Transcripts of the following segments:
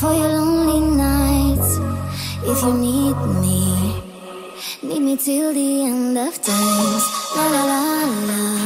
for your lonely nights. If you need me, need me till the end of times. La la la la.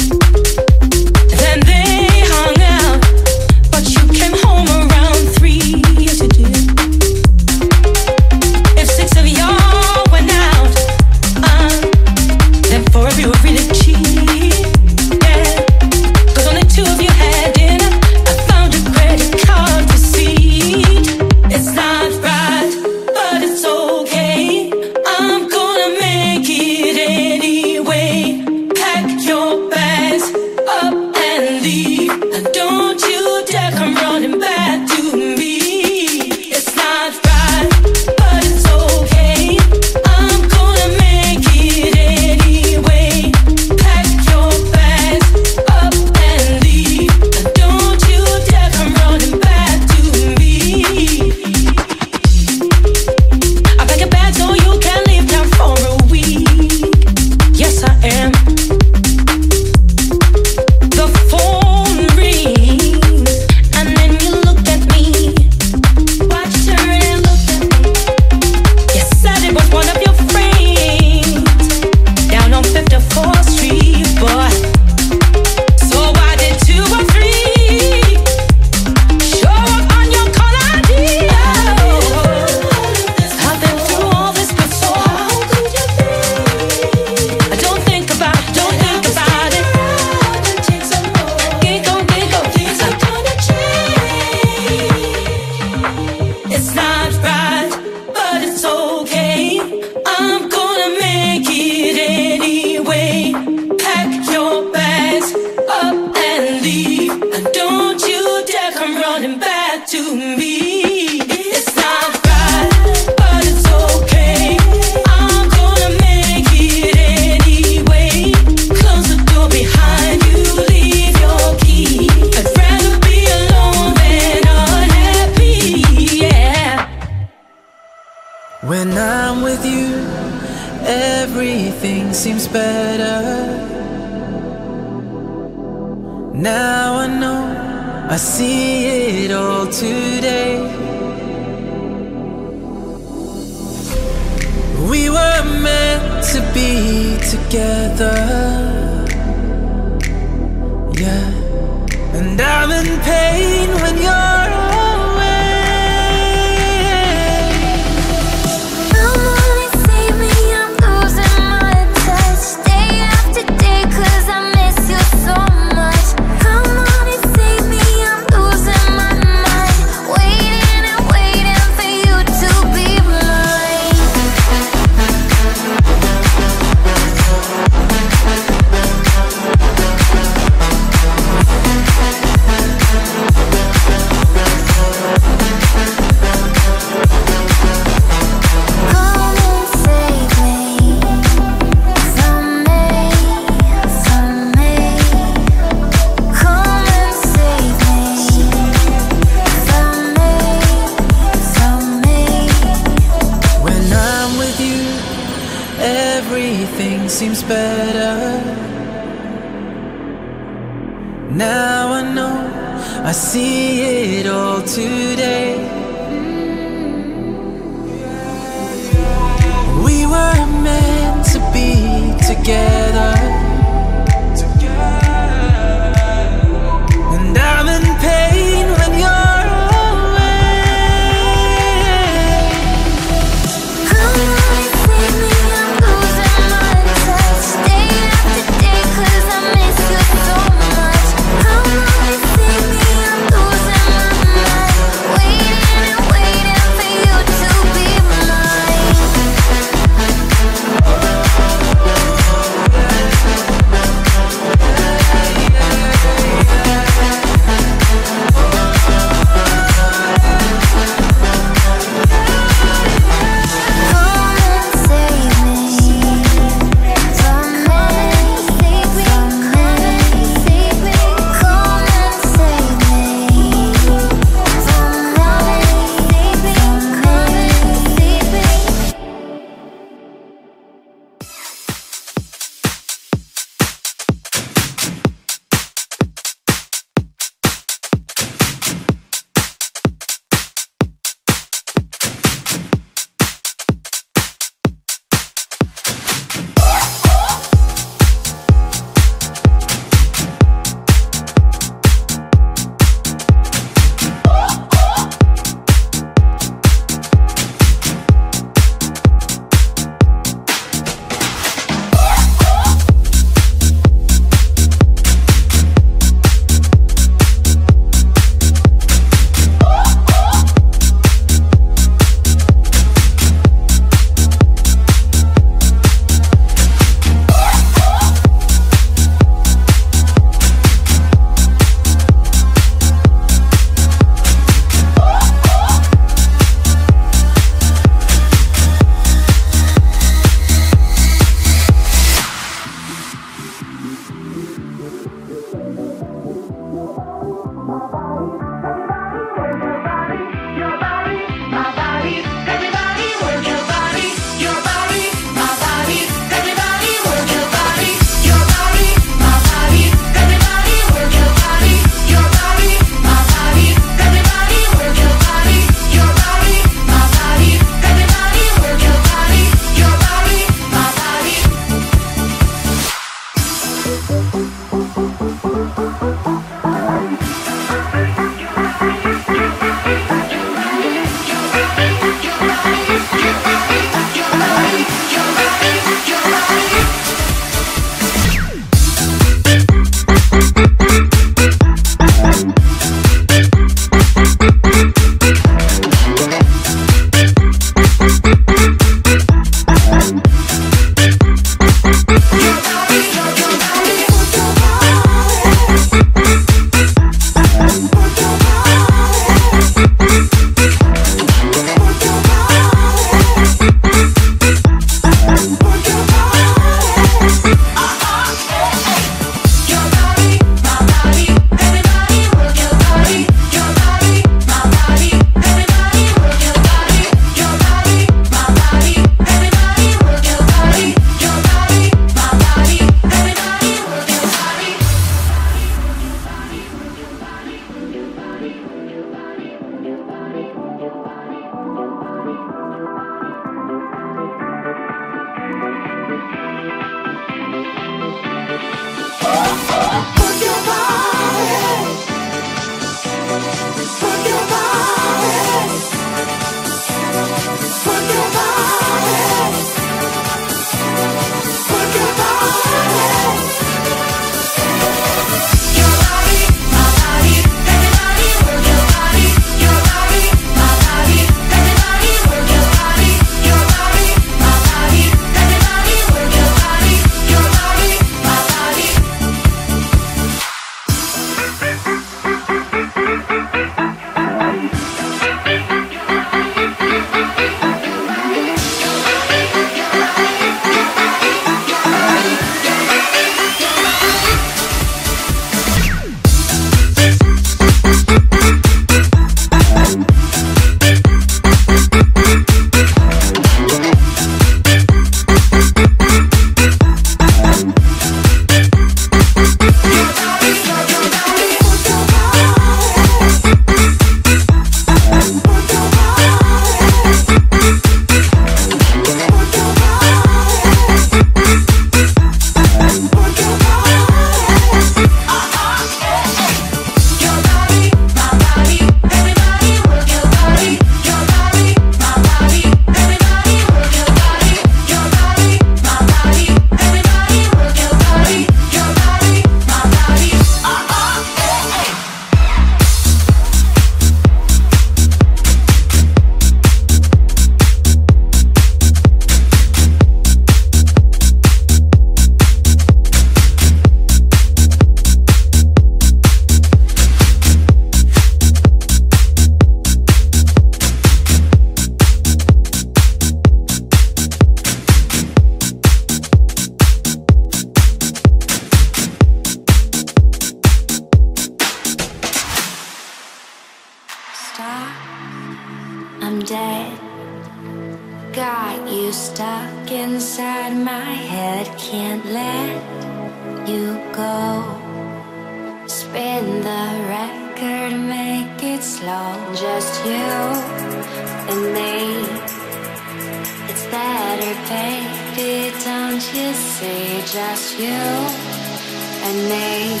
You and me.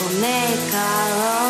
We'll make our own